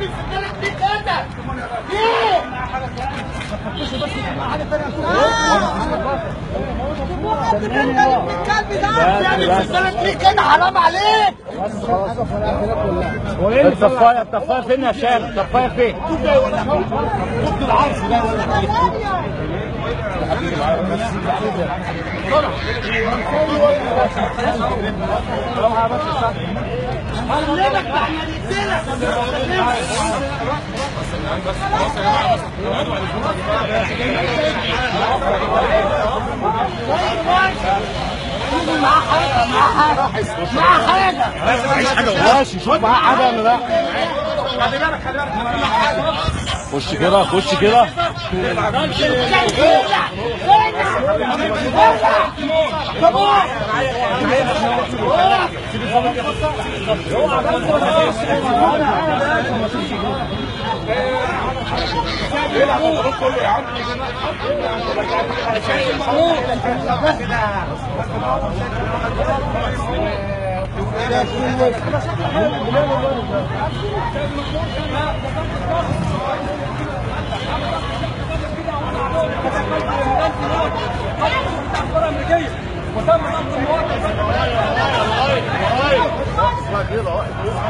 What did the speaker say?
النبي سجلت ليه كده؟ ليه؟ حرام عليك الطفايه الطفايه فين يا شام الطفايه فين علمك ده خش كده خش كده. العب الغلط كله يا عم يا Vai, vai, vai.